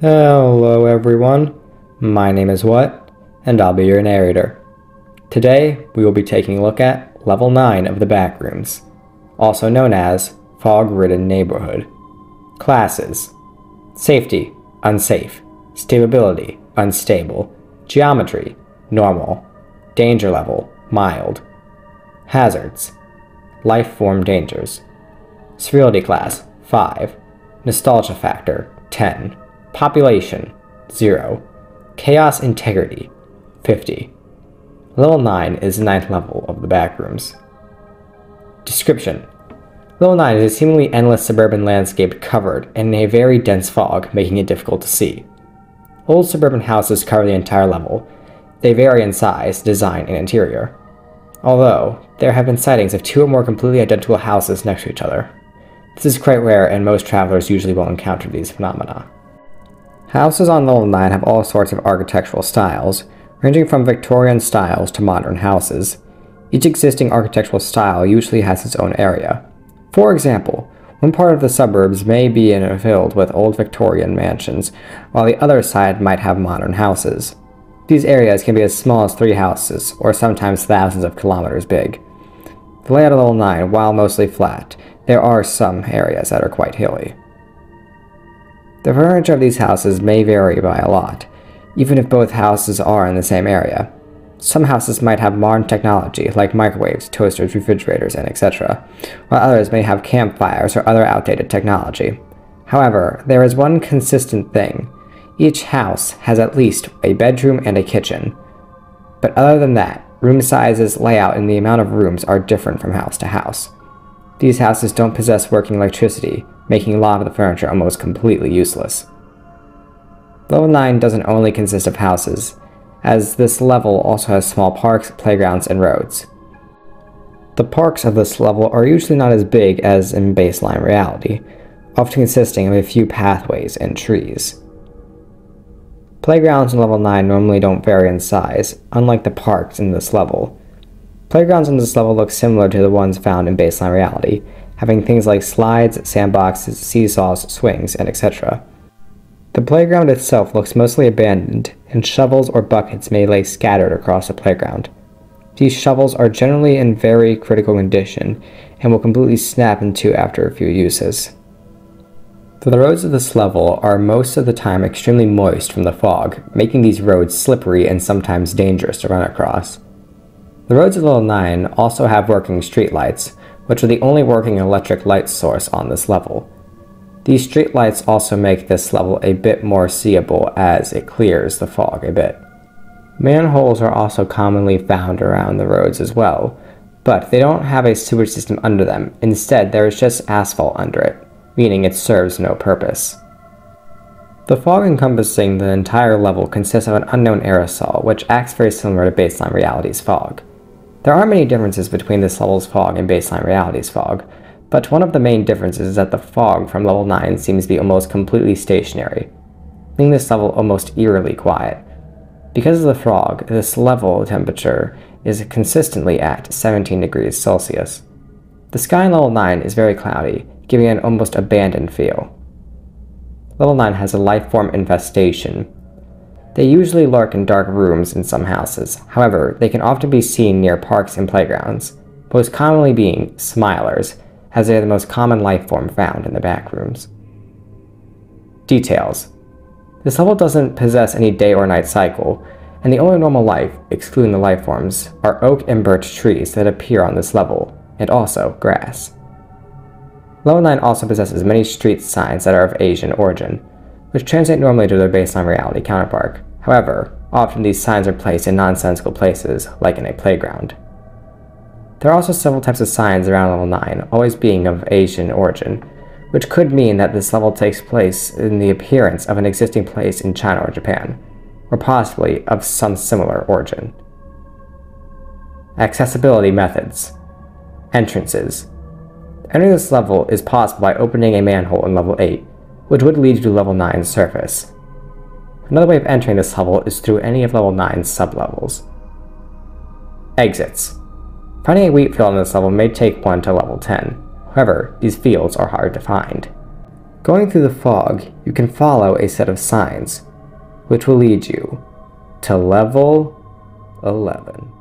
Hello everyone, my name is WaT, and I'll be your narrator. Today, we will be taking a look at Level 9 of the Backrooms, also known as Fog-Ridden Neighborhood. Classes. Safety, Unsafe, Stability, Unstable, Geometry, Normal, Danger Level, Mild. Hazards. Life Form Dangers. Severity Class 5 Nostalgia Factor 10 Population 0 Chaos Integrity 50 Level 9 is the ninth level of the Backrooms. Description Level 9 is a seemingly endless suburban landscape covered in a very dense fog, making it difficult to see. Old suburban houses cover the entire level. They vary in size, design, and interior. Although, there have been sightings of two or more completely identical houses next to each other. This is quite rare, and most travelers usually won't encounter these phenomena. Houses on level 9 have all sorts of architectural styles, ranging from Victorian styles to modern houses. Each existing architectural style usually has its own area. For example, one part of the suburbs may be filled with old Victorian mansions, while the other side might have modern houses. These areas can be as small as three houses, or sometimes thousands of kilometers big. The layout of level 9, while mostly flat, there are some areas that are quite hilly. The furniture of these houses may vary by a lot, even if both houses are in the same area. Some houses might have modern technology, like microwaves, toasters, refrigerators, and etc., while others may have campfires or other outdated technology. However, there is one consistent thing. Each house has at least a bedroom and a kitchen. But other than that, room sizes, layout, and the amount of rooms are different from house to house. These houses don't possess working electricity, making a lot of the furniture almost completely useless. Level 9 doesn't only consist of houses, as this level also has small parks, playgrounds, and roads. The parks of this level are usually not as big as in baseline reality, often consisting of a few pathways and trees. Playgrounds in level 9 normally don't vary in size, unlike the parks in this level, Playgrounds on this level look similar to the ones found in baseline reality, having things like slides, sandboxes, seesaws, swings, and etc. The playground itself looks mostly abandoned, and shovels or buckets may lay scattered across the playground. These shovels are generally in very critical condition and will completely snap in two after a few uses. The roads of this level are most of the time extremely moist from the fog, making these roads slippery and sometimes dangerous to run across. The roads of level 9 also have working streetlights, which are the only working electric light source on this level. These streetlights also make this level a bit more seeable as it clears the fog a bit. Manholes are also commonly found around the roads as well, but they don't have a sewage system under them. Instead, there is just asphalt under it, meaning it serves no purpose. The fog encompassing the entire level consists of an unknown aerosol, which acts very similar to baseline reality's fog. There aren't many differences between this level's fog and baseline reality's fog, but one of the main differences is that the fog from level 9 seems to be almost completely stationary, making this level almost eerily quiet. Because of the fog, this level temperature is consistently at 17 degrees Celsius. The sky in level 9 is very cloudy, giving an almost abandoned feel. Level 9 has a life form infestation, they usually lurk in dark rooms in some houses, however, they can often be seen near parks and playgrounds, most commonly being smilers, as they are the most common life form found in the Backrooms. Details This level doesn't possess any day or night cycle, and the only normal life, excluding the life forms, are oak and birch trees that appear on this level, and also grass. Level 9 also possesses many street signs that are of Asian origin, which translate normally to their baseline reality counterpart. However, often these signs are placed in nonsensical places, like in a playground. There are also several types of signs around level 9, always being of Asian origin, which could mean that this level takes place in the appearance of an existing place in China or Japan, or possibly of some similar origin. Accessibility methods. Entrances. Entering this level is possible by opening a manhole in level 8, which would lead you to level 9's surface. Another way of entering this level is through any of level 9's sublevels. Exits. Finding a wheat field on this level may take one to level 10. However, these fields are hard to find. Going through the fog, you can follow a set of signs. which will lead you to level 11.